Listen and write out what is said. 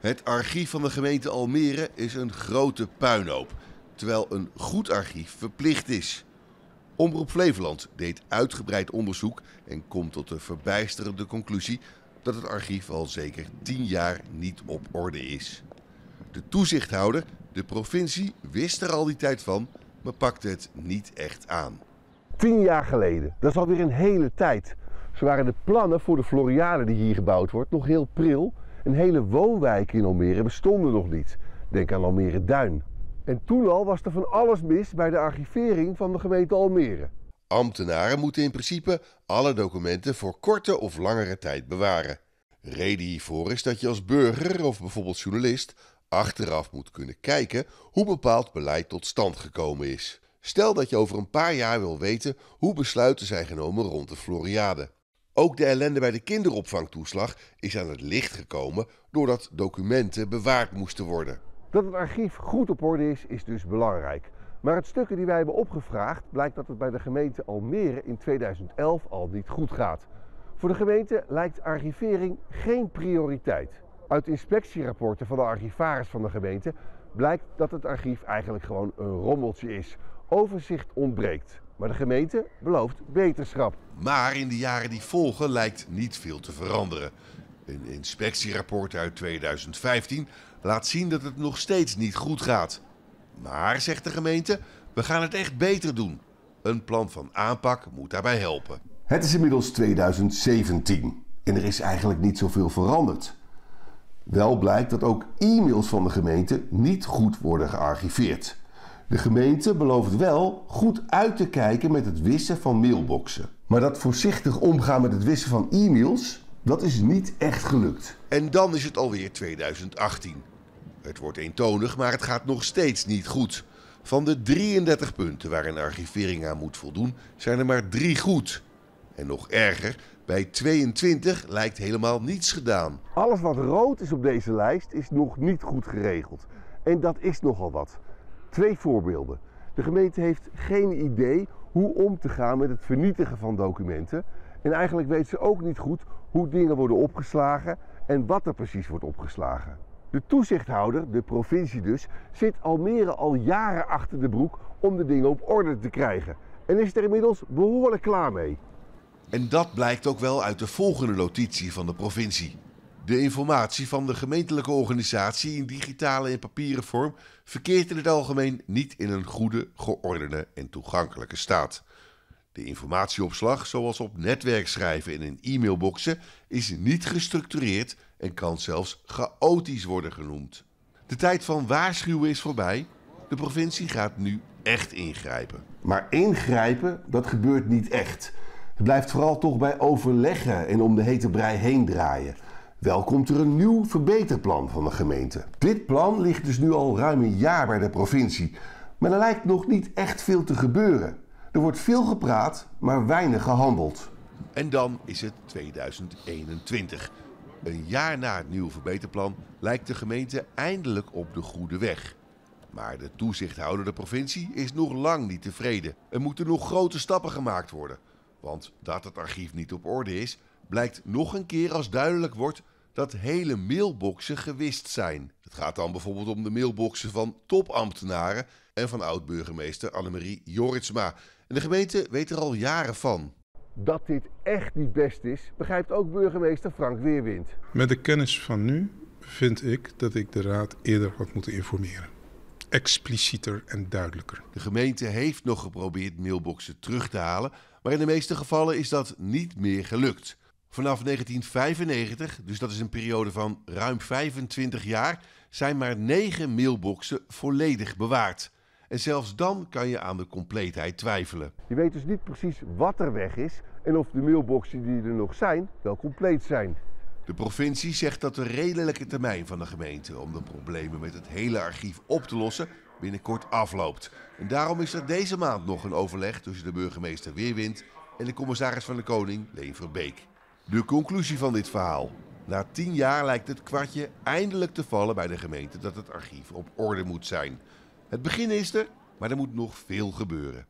Het archief van de gemeente Almere is een grote puinhoop, terwijl een goed archief verplicht is. Omroep Flevoland deed uitgebreid onderzoek en komt tot de verbijsterende conclusie dat het archief al zeker 10 jaar niet op orde is. De toezichthouder, de provincie, wist er al die tijd van, maar pakte het niet echt aan. Tien jaar geleden, dat is alweer een hele tijd. Zo waren de plannen voor de Floriade die hier gebouwd wordt nog heel pril. Een hele woonwijk in Almere bestonden nog niet. Denk aan Almere Duin. En toen al was er van alles mis bij de archivering van de gemeente Almere. Ambtenaren moeten in principe alle documenten voor korte of langere tijd bewaren. Reden hiervoor is dat je als burger of bijvoorbeeld journalist achteraf moet kunnen kijken hoe bepaald beleid tot stand gekomen is. Stel dat je over een paar jaar wil weten hoe besluiten zijn genomen rond de Floriade. Ook de ellende bij de kinderopvangtoeslag is aan het licht gekomen doordat documenten bewaard moesten worden. Dat het archief goed op orde is, is dus belangrijk. Maar uit stukken die wij hebben opgevraagd blijkt dat het bij de gemeente Almere in 2011 al niet goed gaat. Voor de gemeente lijkt archivering geen prioriteit. Uit inspectierapporten van de archivaris van de gemeente blijkt dat het archief eigenlijk gewoon een rommeltje is. Overzicht ontbreekt. Maar de gemeente belooft beterschap. Maar in de jaren die volgen lijkt niet veel te veranderen. Een inspectierapport uit 2015 laat zien dat het nog steeds niet goed gaat. Maar, zegt de gemeente, we gaan het echt beter doen. Een plan van aanpak moet daarbij helpen. Het is inmiddels 2017 en er is eigenlijk niet zoveel veranderd. Wel blijkt dat ook e-mails van de gemeente niet goed worden gearchiveerd. De gemeente belooft wel goed uit te kijken met het wissen van mailboxen. Maar dat voorzichtig omgaan met het wissen van e-mails, dat is niet echt gelukt. En dan is het alweer 2018. Het wordt eentonig, maar het gaat nog steeds niet goed. Van de 33 punten waar een archivering aan moet voldoen, zijn er maar drie goed. En nog erger, bij 22 lijkt helemaal niets gedaan. Alles wat rood is op deze lijst is nog niet goed geregeld. En dat is nogal wat. Twee voorbeelden. De gemeente heeft geen idee hoe om te gaan met het vernietigen van documenten. En eigenlijk weet ze ook niet goed hoe dingen worden opgeslagen en wat er precies wordt opgeslagen. De toezichthouder, de provincie dus, zit Almere al jaren achter de broek om de dingen op orde te krijgen. En is er inmiddels behoorlijk klaar mee. En dat blijkt ook wel uit de volgende notitie van de provincie. De informatie van de gemeentelijke organisatie in digitale en papieren vorm verkeert in het algemeen niet in een goede, geordende en toegankelijke staat. De informatieopslag, zoals op netwerkschrijven en in e-mailboxen, is niet gestructureerd en kan zelfs chaotisch worden genoemd. De tijd van waarschuwen is voorbij. De provincie gaat nu echt ingrijpen. Maar ingrijpen, dat gebeurt niet echt. Het blijft vooral toch bij overleggen en om de hete brei heen draaien. Wel komt er een nieuw verbeterplan van de gemeente. Dit plan ligt dus nu al ruim een jaar bij de provincie. Maar er lijkt nog niet echt veel te gebeuren. Er wordt veel gepraat, maar weinig gehandeld. En dan is het 2021. Een jaar na het nieuwe verbeterplan lijkt de gemeente eindelijk op de goede weg. Maar de toezichthouder de provincie is nog lang niet tevreden. Er moeten nog grote stappen gemaakt worden. Want dat het archief niet op orde is, blijkt nog een keer als duidelijk wordt dat hele mailboxen gewist zijn. Het gaat dan bijvoorbeeld om de mailboxen van topambtenaren en van oud-burgemeester Annemarie Joritsma. En de gemeente weet er al jaren van. Dat dit echt niet best is, begrijpt ook burgemeester Frank Weerwind. Met de kennis van nu vind ik dat ik de raad eerder had moeten informeren. Explicieter en duidelijker. De gemeente heeft nog geprobeerd mailboxen terug te halen, maar in de meeste gevallen is dat niet meer gelukt. Vanaf 1995, dus dat is een periode van ruim 25 jaar, zijn maar 9 mailboxen volledig bewaard. En zelfs dan kan je aan de compleetheid twijfelen. Je weet dus niet precies wat er weg is en of de mailboxen die er nog zijn wel compleet zijn. De provincie zegt dat de redelijke termijn van de gemeente om de problemen met het hele archief op te lossen binnenkort afloopt. En daarom is er deze maand nog een overleg tussen de burgemeester Weerwind en de commissaris van de Koning, Leen Verbeek. De conclusie van dit verhaal. Na tien jaar lijkt het kwartje eindelijk te vallen bij de gemeente dat het archief op orde moet zijn. Het begin is er, maar er moet nog veel gebeuren.